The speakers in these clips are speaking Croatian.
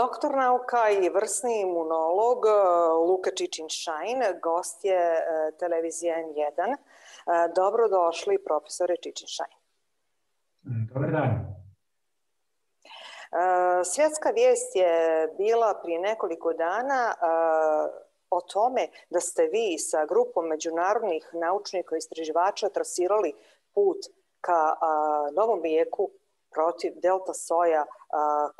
doktor nauka i vrsni imunolog Luka Čičin-Šajn, gost je televizije N1. Dobrodošli, profesore Čičin-Šajn. Dobar dan. Svjetska vijest je bila prije nekoliko dana o tome da ste vi sa grupom međunarodnih naučnika i istraživača trasirali put ka novom lijeku protiv delta soja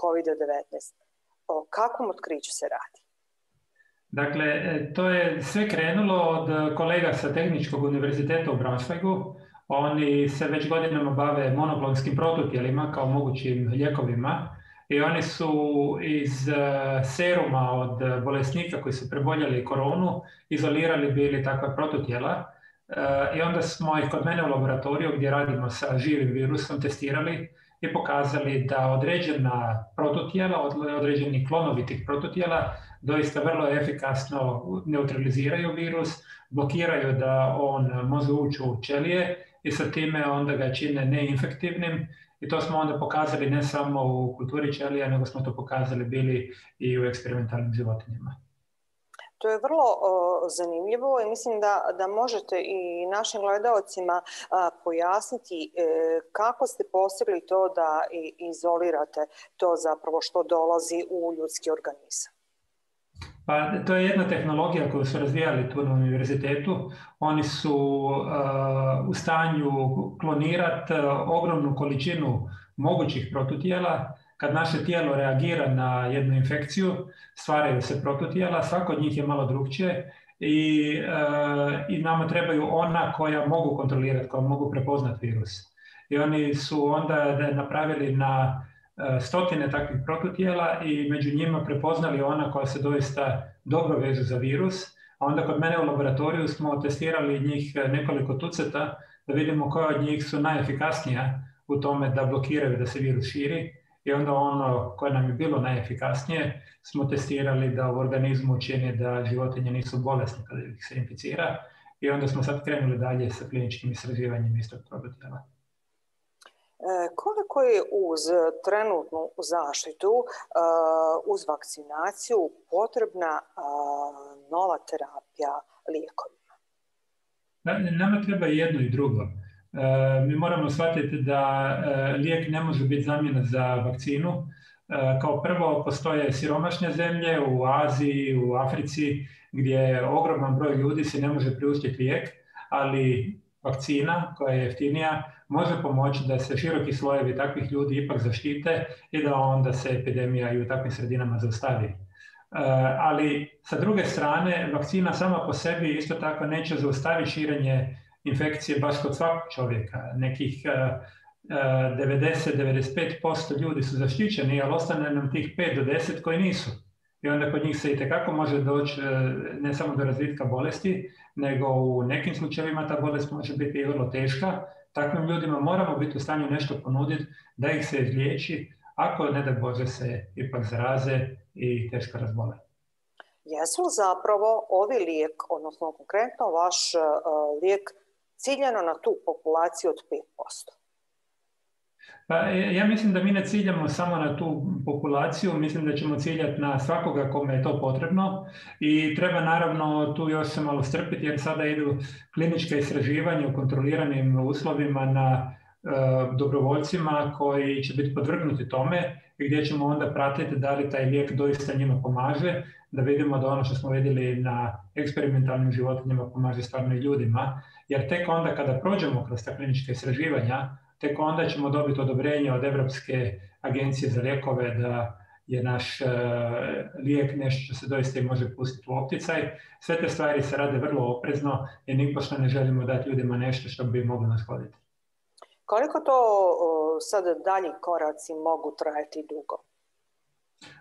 COVID-19. O kakvom otkriću se radi? Dakle, e, to je sve krenulo od kolega sa Tehničkog univerziteta u Braunschweigu. Oni se već godinama bave monoklonskim prototijelima kao mogućim lijekovima i oni su iz e, seruma od bolesnika koji su preboljeli koronu izolirali bili takva prototijela e, i onda smo ih kod mene u laboratoriju gdje radimo sa živim virusom testirali i pokazali da određena prototijela, određeni klonovi tih prototijela doista vrlo efikasno neutraliziraju virus, blokiraju da on može ući u ćelije i sa time onda ga čine neinfektivnim i to smo onda pokazali ne samo u kulturi ćelija, nego smo to pokazali bili i u eksperimentalnim životinjama. To je vrlo zanimljivo i mislim da, da možete i našim gledalcima pojasniti e, kako ste postigli to da izolirate to zapravo što dolazi u ljudski organizam. Pa to je jedna tehnologija koju su razvijali tu na univerzitetu. Oni su u stanju klonirati ogromnu količinu mogućih protutijela. Kad naše tijelo reagira na jednu infekciju, stvaraju se protutijela, svako od njih je malo drugčije i, i nama trebaju ona koja mogu kontrolirati, koja mogu prepoznati virus. I oni su onda napravili na E, stotine takvih prototijela i među njima prepoznali ona koja se doista dobro vežu za virus. A onda kod mene u laboratoriju smo testirali njih nekoliko tuceta da vidimo koja od njih su najefikasnija u tome da blokiraju da se virus širi. I onda ono koje nam je bilo najefikasnije smo testirali da u organizmu čini da životinje nisu bolesne kada ih se inficira. I onda smo sad krenuli dalje sa kliničkim istraživanjem istog prototijela. E, koliko je uz trenutnu zaštitu, e, uz vakcinaciju potrebna e, nova terapija lijekovima? Nama treba jedno i drugo. Mi moramo shvatiti da lijek ne može biti zamjena za vakcinu. Kao prvo postoje siromašne zemlje u Aziji, u Africi gdje ogroman broj ljudi se ne može priuštiti lijek, ali vakcina koja je jeftinija može pomoći da se široki slojevi takvih ljudi ipak zaštite i da onda se epidemija i u takvim sredinama zaustavi. E, ali sa druge strane, vakcina sama po sebi isto tako neće zaustaviti širenje infekcije baš kod svakog čovjeka. Nekih 90-95% e, ljudi su zaštićeni, ali ostane nam tih 5 do 10 koji nisu. I onda kod njih se i može doći e, ne samo do razvitka bolesti, nego u nekim slučajevima ta bolest može biti i vrlo teška takvim ljudima moramo biti u stanju nešto ponuditi da ih se izliječi ako ne da Bože se ipak zaraze i teško razbole. Jesu zapravo ovi lijek, odnosno konkretno vaš lijek, ciljano na tu populaciju od 5%? Pa, ja mislim da mi ne ciljamo samo na tu populaciju, mislim da ćemo ciljati na svakoga kome je to potrebno i treba naravno tu još se malo strpiti jer sada idu klinička istraživanja u kontroliranim uslovima na dobrovoljcima koji će biti podvrgnuti tome i gdje ćemo onda pratiti da li taj lijek doista njima pomaže, da vidimo da ono što smo vidjeli na eksperimentalnim životinjama pomaže stvarno i ljudima, jer tek onda kada prođemo kroz ta klinička istraživanja, tek onda ćemo dobiti odobrenje od Europske agencije za lijekove da je naš e, lijek nešto što se doista i može pustiti u opticaj. Sve te stvari se rade vrlo oprezno i nipošto ne želimo dati ljudima nešto što bi moglo nashoditi. Koliko to sad dalji koraci mogu trajati dugo?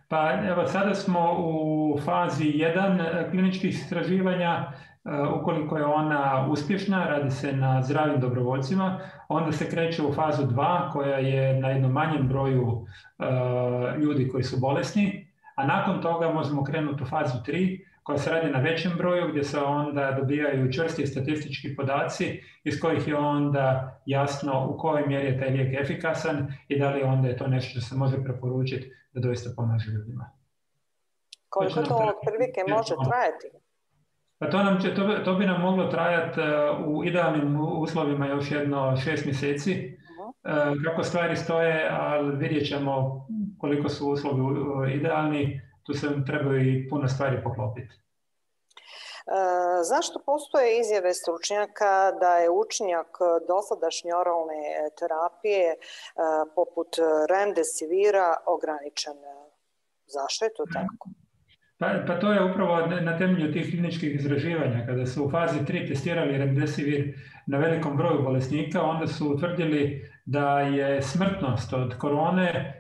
Pa evo sada smo u fazi 1 kliničkih istraživanja E, ukoliko je ona uspješna, radi se na zdravim dobrovoljcima, onda se kreće u fazu 2 koja je na jednom manjem broju e, ljudi koji su bolesni, a nakon toga možemo krenuti u fazu 3 koja se radi na većem broju gdje se onda dobijaju čvrsti statistički podaci iz kojih je onda jasno u kojoj mjeri je taj lijek efikasan i da li onda je to nešto što se može preporučiti da doista pomaže ljudima. Koliko to otprilike može trajati? Pa to, nam će, to, to bi nam moglo trajati e, u idealnim uslovima još jedno šest mjeseci. Uh-huh. Kako stvari stoje, ali vidjet ćemo koliko su uslovi idealni, tu se trebaju i puno stvari poklopiti. E, zašto postoje izjave stručnjaka da je učinjak dosadašnje oralne terapije e, poput remdesivira ograničen? Zašto je to tako? Pa, pa to je upravo na temelju tih kliničkih izraživanja. Kada su u fazi 3 testirali remdesivir na velikom broju bolesnika, onda su utvrdili da je smrtnost od korone e,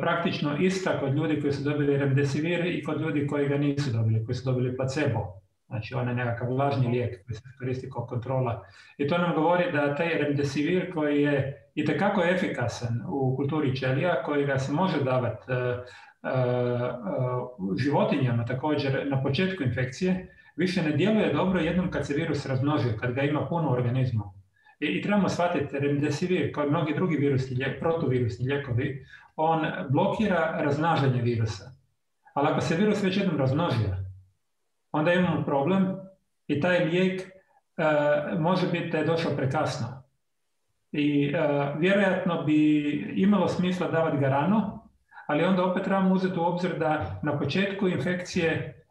praktično ista kod ljudi koji su dobili remdesivir i kod ljudi koji ga nisu dobili, koji su dobili placebo. Znači on je nekakav lažni lijek koji se koristi kao kontrola. I to nam govori da taj remdesivir koji je itekako efikasan u kulturi ćelija, koji ga se može davati e, životinjama također na početku infekcije više ne djeluje dobro jednom kad se virus razmnožio, kad ga ima puno u organizmu. I, trebamo shvatiti, remdesivir, kao i mnogi drugi virusni, protuvirusni lijekovi, on blokira raznaženje virusa. Ali ako se virus već jednom razmnožio, onda imamo problem i taj lijek može biti da je došao prekasno. I vjerojatno bi imalo smisla davati ga rano, ali onda opet trebamo uzeti u obzir da na početku infekcije e,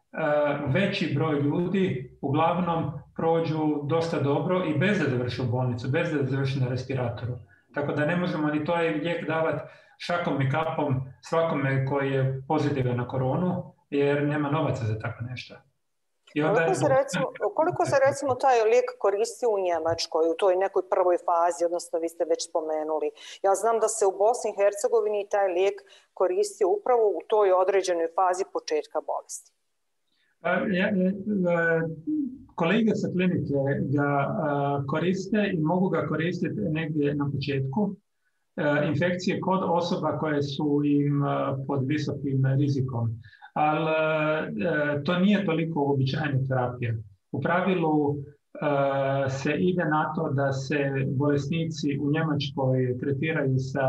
veći broj ljudi uglavnom prođu dosta dobro i bez da završi u bolnicu, bez da završi na respiratoru. Tako da ne možemo ni to lijek davati šakom i kapom svakome koji je pozitivan na koronu, jer nema novaca za tako nešto. Koliko se, recimo, koliko se recimo taj lijek koristi u Njemačkoj, u toj nekoj prvoj fazi, odnosno vi ste već spomenuli. Ja znam da se u Bosni i Hercegovini taj lijek koristi upravo u toj određenoj fazi početka bolesti. Kolege sa klinike ga koriste i mogu ga koristiti negdje na početku infekcije kod osoba koje su im pod visokim rizikom ali e, to nije toliko uobičajena terapija. U pravilu e, se ide na to da se bolesnici u Njemačkoj tretiraju sa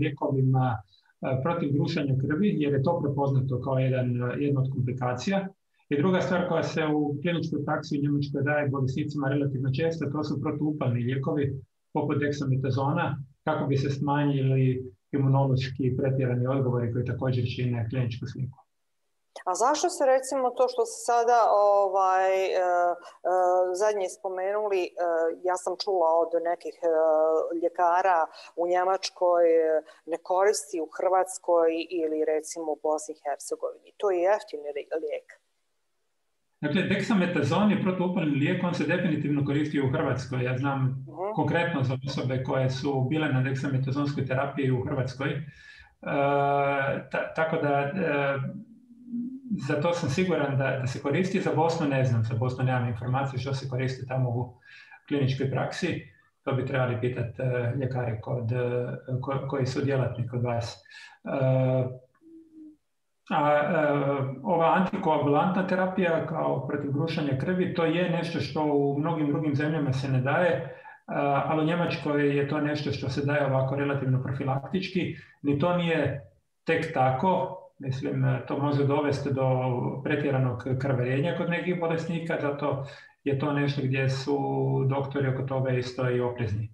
lijekovima e, protiv grušanja krvi, jer je to prepoznato kao jedan, jedna od komplikacija. I druga stvar koja se u kliničkoj praksi u Njemačkoj daje bolesnicima relativno često, to su protuupalni lijekovi poput deksametazona, kako bi se smanjili imunološki pretjerani odgovori koji također čine kliničku sliku. A zašto se recimo to što se sada ovaj, e, e, zadnje spomenuli, e, ja sam čula od nekih ljekara u Njemačkoj ne koristi u Hrvatskoj ili recimo u Bosni i Hercegovini. To je jeftini lijek. Dakle, deksametazon je protuupalni lijek, on se definitivno koristi u Hrvatskoj. Ja znam uh-huh. konkretno za osobe koje su bile na deksametazonskoj terapiji u Hrvatskoj. E, tako da za to sam siguran da, da se koristi, za Bosnu ne znam, za Bosnu nemam informacije što se koristi tamo u kliničkoj praksi, to bi trebali pitati uh, ljekari kod, uh, ko, koji su djelatni kod vas. Uh, a ova antikoagulantna terapija kao protiv grušanja krvi, to je nešto što u mnogim drugim zemljama se ne daje, ali u Njemačkoj je to nešto što se daje ovako relativno profilaktički. Ni to nije tek tako, Mislim, e, to može dovesti do pretjeranog krvarenja kod nekih bolesnika, zato je to nešto gdje su doktori oko toga isto i oprezni.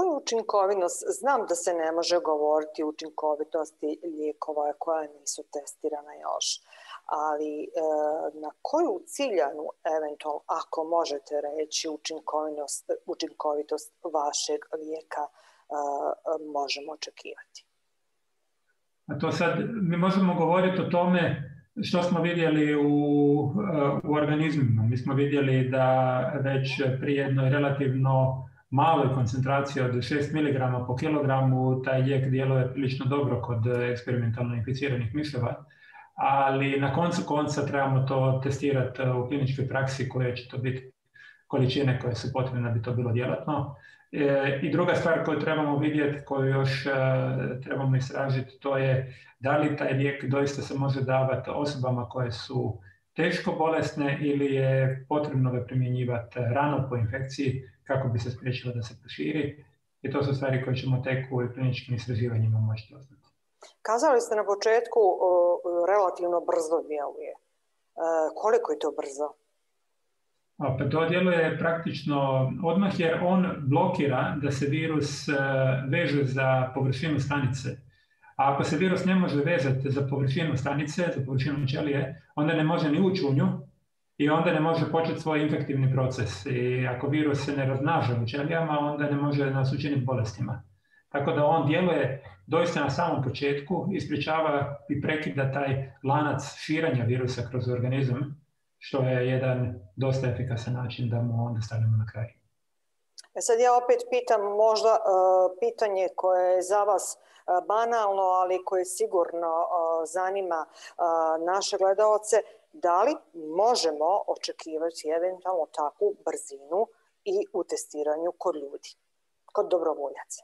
E, je učinkovitost? Znam da se ne može govoriti o učinkovitosti lijekova koja nisu testirana još, ali e, na koju ciljanu, eventualno, ako možete reći, učinkovitost, učinkovitost vašeg lijeka e, možemo očekivati? A to sad, mi možemo govoriti o tome što smo vidjeli u, u organizmima. Mi smo vidjeli da već pri jednoj relativno maloj koncentraciji od 6 mg po kilogramu taj lijek djeluje prilično dobro kod eksperimentalno inficiranih miševa, ali na koncu konca trebamo to testirati u kliničkoj praksi koje će to biti količine koje su potrebne da bi to bilo djelatno. E, I druga stvar koju trebamo vidjeti, koju još e, trebamo istražiti, to je da li taj lijek doista se može davati osobama koje su teško bolesne ili je potrebno ga primjenjivati rano po infekciji kako bi se spriječilo da se proširi. I to su stvari koje ćemo tek u kliničkim istraživanjima moći doznati. Kazali ste na početku relativno brzo djeluje. E, koliko je to brzo? Pa to djeluje praktično odmah jer on blokira da se virus e, veže za površinu stanice. A ako se virus ne može vezati za površinu stanice, za površinu ćelije, onda ne može ni ući u nju i onda ne može početi svoj infektivni proces. I ako virus se ne raznaže u ćelijama, onda ne može nas učiniti bolestima. Tako da on djeluje doista na samom početku, ispričava i prekida taj lanac širanja virusa kroz organizam, što je jedan dosta efikasan način da mu onda stavimo na kraj. E sad ja opet pitam možda uh, pitanje koje je za vas uh, banalno, ali koje sigurno uh, zanima naše gledalce. Da li možemo očekivati eventualno takvu brzinu i u testiranju kod ljudi, kod dobrovoljaca?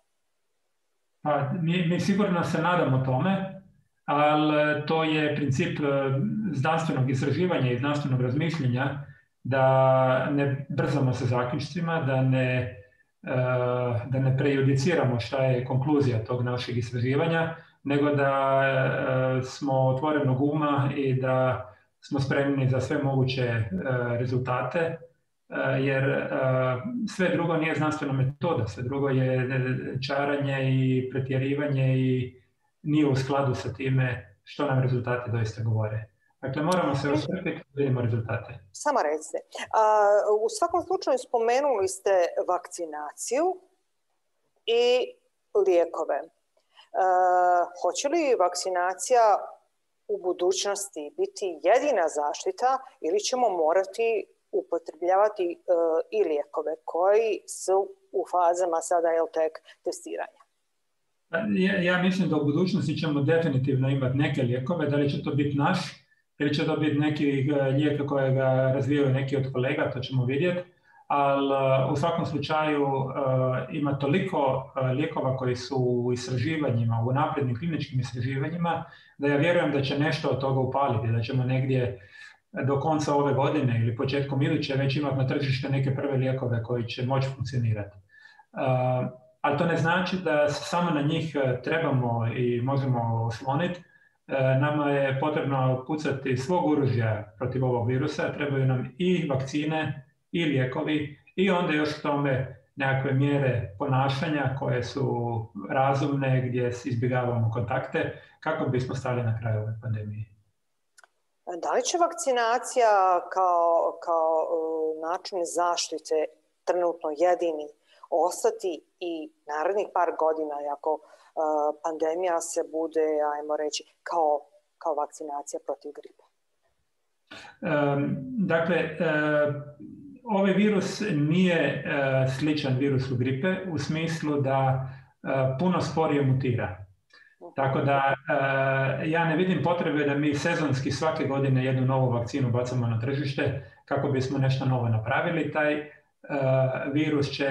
Pa, mi, mi sigurno se nadamo tome, ali to je princip znanstvenog istraživanja i znanstvenog razmišljenja da ne brzamo sa zaključcima, da ne, da ne prejudiciramo šta je konkluzija tog našeg istraživanja, nego da smo otvorenog uma i da smo spremni za sve moguće rezultate Eh, jer eh, sve drugo nije znanstvena metoda, sve drugo je čaranje i pretjerivanje i nije u skladu sa time što nam rezultati doista govore. Dakle, moramo se osvrpiti da vidimo rezultate. Samo recite. u svakom slučaju spomenuli ste vakcinaciju i lijekove. hoće li vakcinacija u budućnosti biti jedina zaštita ili ćemo morati upotrebljavati e, i lijekove koji su u fazama sada tek testiranja. Ja, ja mislim da u budućnosti ćemo definitivno imati neke lijekove, da li će to biti naš ili će to biti neki e, lijek kojega razvijaju neki od kolega, to ćemo vidjeti. Ali e, u svakom slučaju ima toliko lijekova koji su u istraživanjima, u naprednim kliničkim istraživanjima, da ja vjerujem da će nešto od toga upaliti, da ćemo negdje do konca ove godine ili početkom iduće već imati na tržište neke prve lijekove koji će moći funkcionirati. Ali to ne znači da samo na njih e, trebamo i možemo osloniti. E, nama je potrebno pucati svog oružja protiv ovog virusa, trebaju nam i vakcine i lijekovi i onda još k tome nekakve mjere ponašanja koje su razumne gdje izbjegavamo kontakte kako bismo stali na kraju ove pandemije. Da li će vakcinacija kao, kao e, način zaštite trenutno jedini ostati i narednih par godina ako e, pandemija se bude, ajmo reći, kao, kao vakcinacija protiv gripa? dakle, ovaj virus nije sličan virusu gripe u smislu da puno sporije mutira. Tako da e, ja ne vidim potrebe da mi sezonski svake godine jednu novu vakcinu bacamo na tržište kako bismo nešto novo napravili. Taj e, virus će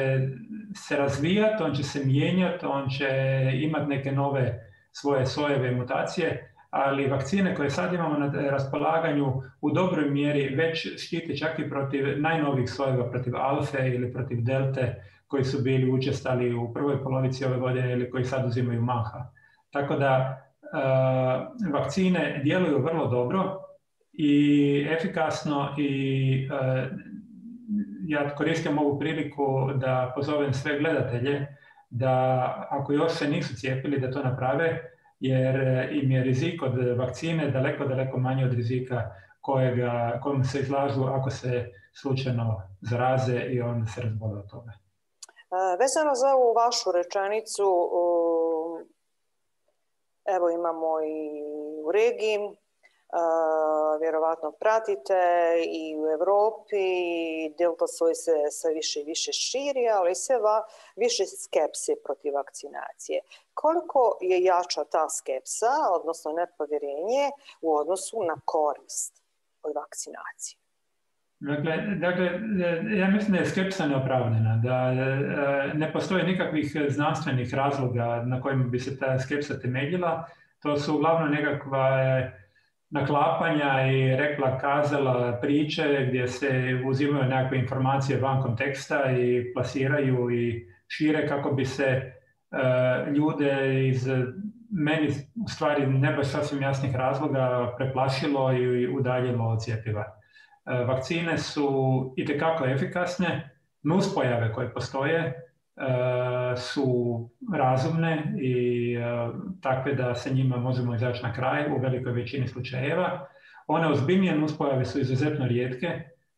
se razvijati, on će se mijenjati, on će imati neke nove svoje sojeve i mutacije, ali vakcine koje sad imamo na raspolaganju u dobroj mjeri već štite čak i protiv najnovijih sojeva, protiv alfe ili protiv delte koji su bili učestali u prvoj polovici ove godine ili koji sad uzimaju maha. Tako da e, vakcine djeluju vrlo dobro i efikasno i e, ja koristim ovu priliku da pozovem sve gledatelje da ako još se nisu cijepili da to naprave jer im je rizik od vakcine daleko, daleko manji od rizika kojega, kojem se izlažu ako se slučajno zaraze i onda se razbole od toga. E, vezano za ovu vašu rečenicu, Evo imamo i u regiji, vjerovatno pratite i u Europi delta soj se sve više i više širi, ali sve va, više skepse protiv vakcinacije. Koliko je jača ta skepsa, odnosno nepovjerenje u odnosu na korist od vakcinacije? Dakle, dakle, ja mislim da je skepsa neopravdana, da ne postoji nikakvih znanstvenih razloga na kojima bi se ta skepsa temeljila. To su uglavnom nekakva naklapanja i rekla kazala priče gdje se uzimaju nekakve informacije van konteksta i plasiraju i šire kako bi se e, ljude iz meni u stvari ne baš sasvim jasnih razloga preplašilo i udaljilo od cjepiva. E, vakcine su itekako efikasne, nuspojave koje postoje su razumne i takve da se njima možemo izaći na kraj u velikoj većini slučajeva. One ozbiljnije nuspojave su izuzetno rijetke.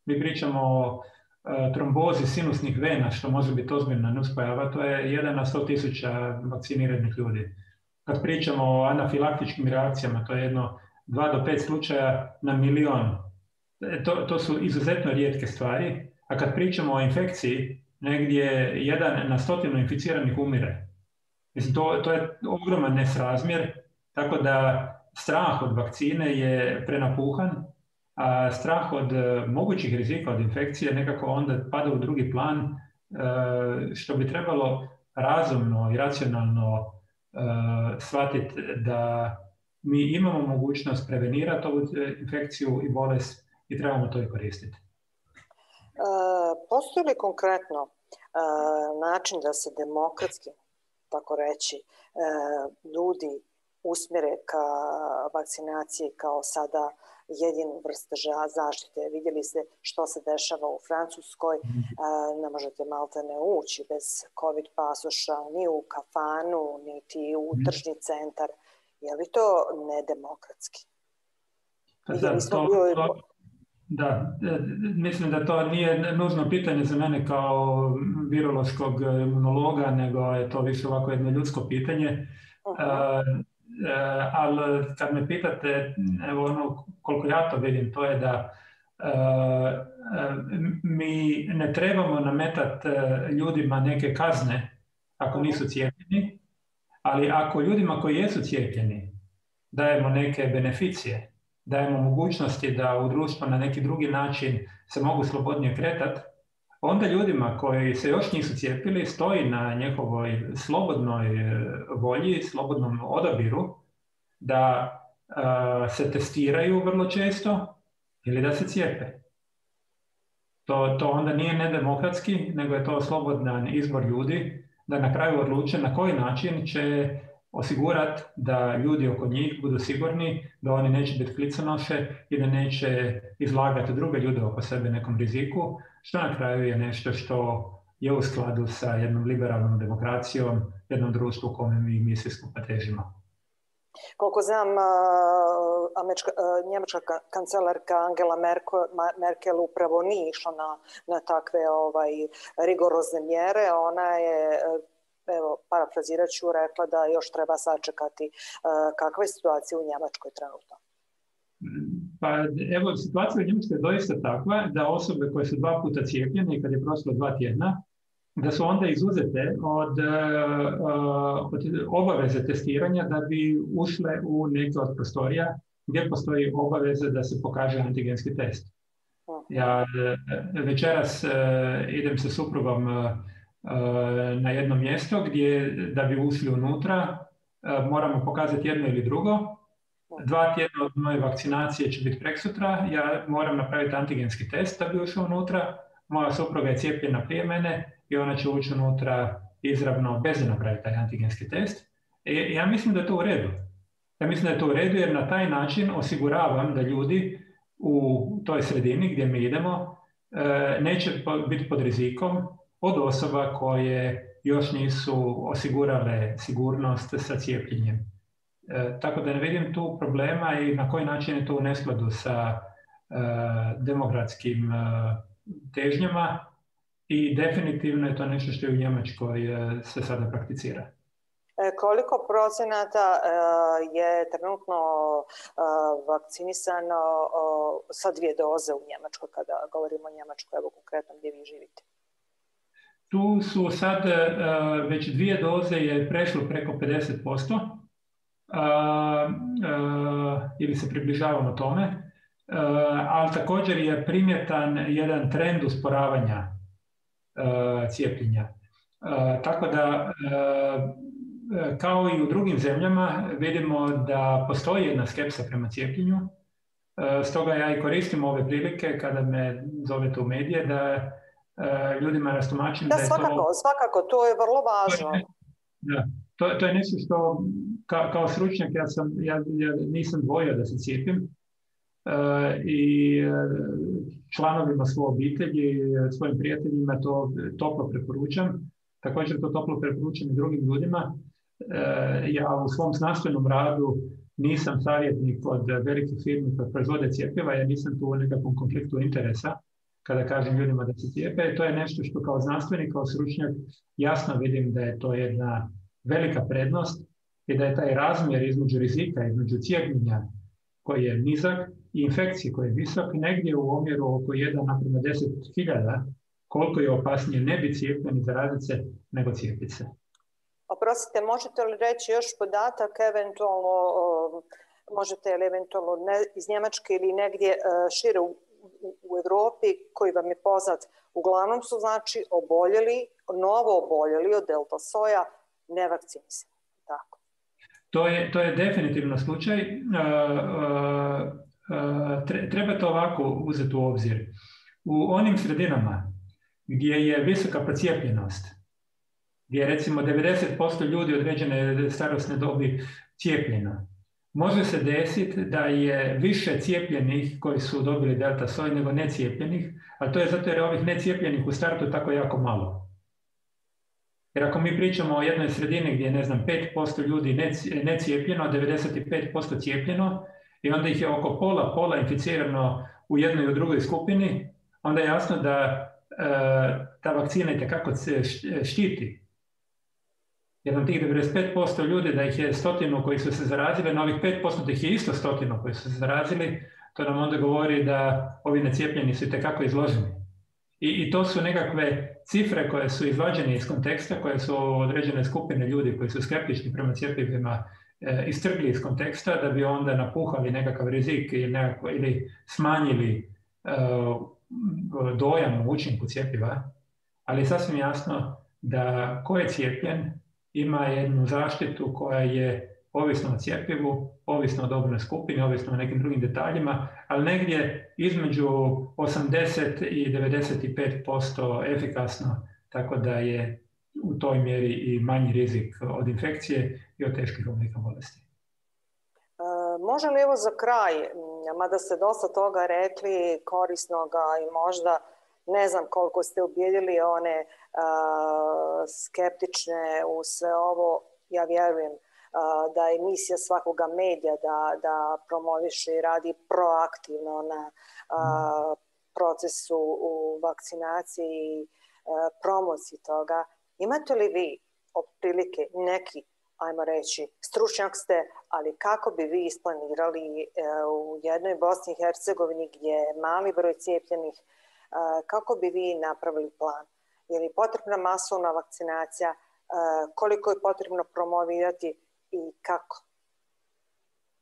Mi pričamo o E, trombozi sinusnih vena, što može biti ozbiljna nuspojava, to je jedan na sto tisuća vakciniranih ljudi. Kad pričamo o anafilaktičkim reakcijama, to je jedno dva do pet slučaja na milion. E, to, to su izuzetno rijetke stvari. A kad pričamo o infekciji, negdje jedan na stotinu inficiranih umire. Mislim, to, to je ogroman nesrazmjer, tako da strah od vakcine je prenapuhan a strah od e, mogućih rizika od infekcije nekako onda pada u drugi plan, e, što bi trebalo razumno i racionalno e, shvatiti da mi imamo mogućnost prevenirati ovu infekciju i bolest i trebamo to i koristiti. Postoji li konkretno način da se demokratski, tako reći, ljudi usmjere ka vakcinaciji kao sada jedinu vrstu zaštite. Vidjeli ste što se dešava u Francuskoj. Mhm. Ne možete malte ne ući bez COVID pasoša ni u kafanu, niti u mhm. tržni centar. Je li to nedemokratski? Pa to, da, e, mislim da to nije nužno pitanje za mene kao virološkog imunologa, nego je to više ovako jedno ljudsko pitanje. Uh Eh, ali kad me pitate, evo ono, koliko ja to vidim, to je da mi ne trebamo nametati ljudima neke kazne ako nisu cijepljeni, ali ako ljudima koji jesu cijepljeni dajemo neke beneficije, dajemo mogućnosti da u društvo na neki drugi način se mogu slobodnije kretati, onda ljudima koji se još nisu cijepili stoji na njihovoj slobodnoj e, volji, slobodnom odabiru da e, se testiraju vrlo često ili da se cijepe. To, to onda nije nedemokratski, nego je to slobodan izbor ljudi da na kraju odluče na koji način će osigurati da ljudi oko njih budu sigurni, da oni neće biti kliconoše i da neće izlagati druge ljude oko sebe nekom riziku, što na kraju je nešto što je u skladu sa jednom liberalnom demokracijom, jednom društvu kome mi, mi svi skupa težimo. Koliko znam, američka, njemačka kancelarka Angela Merkel, upravo nije išla na, na takve ovaj, rigorozne mjere. Ona je evo, parafrazirat ću, rekla da još treba sačekati kakva je situacija u Njemačkoj trenutno. Pa evo, situacija u Njemačkoj je doista takva da osobe koje su dva puta cijepljene i kad je prošlo dva tjedna, da su onda izuzete od, e, od obaveze testiranja da bi ušle u neke od prostorija gdje postoji obaveza da se pokaže antigenski test. Ja e, večeras e, idem sa suprugom na jedno mjesto gdje da bi ušli unutra moramo pokazati jedno ili drugo dva tjedna od moje vakcinacije će biti preksutra, ja moram napraviti antigenski test da bi ušao unutra, moja supruga je cijepljena prije mene i ona će ući unutra izravno bez da napraviti taj antigenski test. I e, ja mislim da je to u redu. Ja mislim da je to u redu jer na taj način osiguravam da ljudi u toj sredini gdje mi idemo e, neće biti pod rizikom od osoba koje još nisu osigurale sigurnost sa cijepljenjem. E, tako da ne vidim tu problema i na koji način je to u neskladu sa e, demokratskim e, težnjama i definitivno je to nešto što je u Njemačkoj se sada prakticira. Koliko procenata je trenutno vakcinisano sa dvije doze u Njemačkoj, kada govorimo o Njemačkoj, evo konkretno gdje vi živite? Tu su sad već dvije doze je prešlo preko 50%, ili se približavamo tome. ali također je primjetan jedan trend usporavanja cijepljenja. Tako da, kao i u drugim zemljama, vidimo da postoji jedna skepsa prema cijepljenju. Stoga ja i koristim ove prilike kada me zovete u medije da ljudima rastumačim da, da je svakako, to... svakako, to je vrlo važno. Da, to, to je nešto što ka, kao stručnjak ja, sam, ja, ja nisam dvojio da se cijepim e, i e, članovima svoje obitelji, svojim prijateljima to toplo preporučam. Također to toplo preporučam i drugim ljudima. E, ja u svom znanstvenom radu nisam savjetnik od velikih firmi koje proizvode cijepiva, ja nisam tu u nekakvom konfliktu interesa kada kažem ljudima da se cijepe. To je nešto što kao znanstvenik, kao stručnjak jasno vidim da je to jedna velika prednost i da je taj razmjer između rizika, između cijepljenja koji je nizak i infekcije koji je visok, negdje u omjeru oko 1 naprema 10.000, koliko je opasnije ne biti cijepljen i zaraziti se nego cijepiti se. Oprostite, možete li reći još podatak eventualno, možete li eventualno ne, iz Njemačke ili negdje e, šire u, u, Europi koji vam je poznat, uglavnom su znači oboljeli, novo oboljeli od delta soja, nevakcinisani. Tako. To je, to je definitivno slučaj. E, e, e, treba to ovako uzeti u obzir. U onim sredinama gdje je visoka procijepljenost, gdje je recimo 90% ljudi određene starosne dobi cijepljeno, može se desiti da je više cijepljenih koji su dobili delta soj nego necijepljenih, a to je zato jer je ovih necijepljenih u startu tako jako malo. Jer ako mi pričamo o jednoj sredini gdje je, ne znam, 5% ljudi necijepljeno, 95% cijepljeno i onda ih je oko pola, pola inficirano u jednoj i u drugoj skupini, onda je jasno da e, ta vakcina i kako se štiti. Jer nam tih 95% ljudi, da ih je stotinu koji su se zarazili, na ovih 5% da ih je isto stotinu koji su se zarazili, to nam onda govori da ovi necijepljeni su i tekako izloženi. I, I to su nekakve cifre koje su izvađene iz konteksta, koje su određene skupine ljudi koji su skeptični prema cjepivima e, istrgli iz konteksta da bi onda napuhali nekakav rizik ili, nekako, ili smanjili e, dojam u učinku cjepiva. Ali je sasvim jasno da ko je cijepljen ima jednu zaštitu koja je ovisno o cjepivu, ovisno o dobnoj skupini, ovisno o nekim drugim detaljima, ali negdje između 80 i 95% efikasno, tako da je u toj mjeri i manji rizik od infekcije i od teških oblika bolesti. E, može li evo za kraj, mada ste dosta toga rekli korisnoga i možda ne znam koliko ste ubijedili one skeptične u sve ovo, ja vjerujem da je misija svakoga medija da, da promoviše i radi proaktivno na a, procesu u vakcinaciji i promociji toga. Imate li vi otprilike neki, ajmo reći, stručnjak ste, ali kako bi vi isplanirali e, u jednoj Bosni i Hercegovini gdje je mali broj cijepljenih, kako bi vi napravili plan? Je li potrebna masovna vakcinacija? Koliko je potrebno promovirati i kako?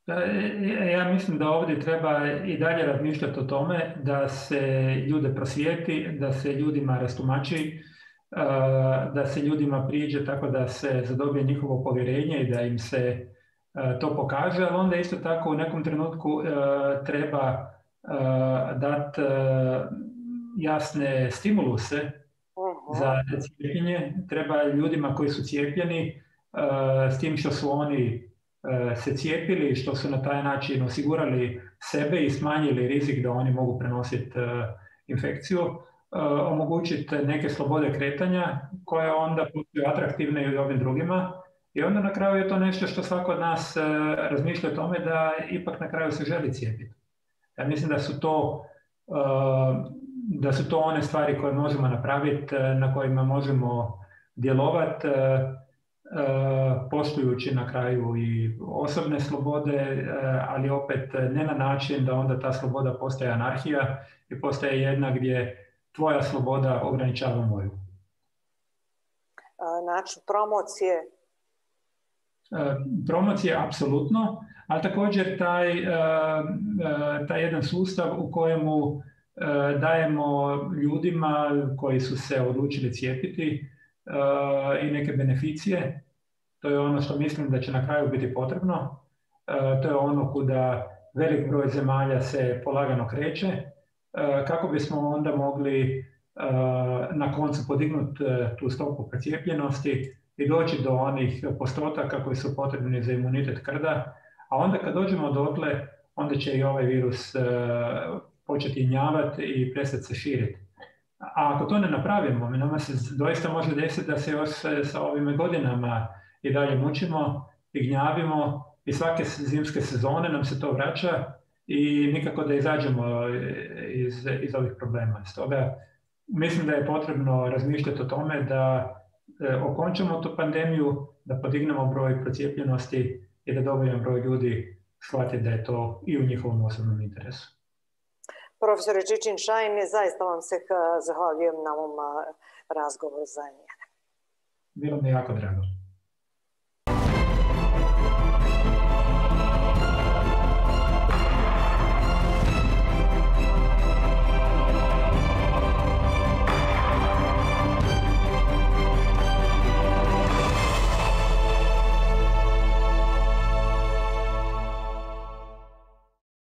E, ja mislim da ovdje treba i dalje razmišljati o tome da se ljude prosvijeti, da se ljudima rastumači, da se ljudima priđe tako da se zadobije njihovo povjerenje i da im se to pokaže, ali onda isto tako u nekom trenutku treba dati jasne stimuluse. Za cijepljenje. Treba ljudima koji su cijepljeni s tim što su oni e, se cijepili, što su na taj način osigurali sebe i smanjili rizik da oni mogu prenositi e, infekciju, e, omogućiti neke slobode kretanja koje onda postaju atraktivne i ovim drugima. I onda na kraju je to nešto što svako od nas razmišlja o tome da ipak na kraju se želi cijepiti. Ja mislim da su to da su to one stvari koje možemo napraviti, na kojima možemo djelovati E, poštujući na kraju i osobne slobode, e, ali opet ne na način da onda ta sloboda postaje anarhija i postaje jedna gdje tvoja sloboda ograničava moju. Način promocije? promocije apsolutno, ali također taj, taj jedan sustav u kojemu dajemo ljudima koji su se odlučili cijepiti i neke beneficije. To je ono što mislim da će na kraju biti potrebno. To je ono kuda velik broj zemalja se polagano kreće, kako bismo onda mogli na koncu podignuti tu stopu procijepljenosti i doći do onih postotaka koji su potrebni za imunitet krda, a onda kad dođemo dotle, onda će i ovaj virus početi njavati i prestati se širiti. A ako to ne napravimo, nama se doista može desiti da se još sa ovim godinama i dalje mučimo i gnjavimo i svake zimske sezone nam se to vraća i nikako da izađemo iz, iz ovih problema. Stoga mislim da je potrebno razmišljati o tome da e, okončamo tu pandemiju, da podignemo broj procijepljenosti i da dovoljan broj ljudi shvati da je to i u njihovom osobnom interesu. Profesor Čičin Šajn, zaista vam se zahvaljujem na ovom razgovoru za njene. Bilo mi jako drago.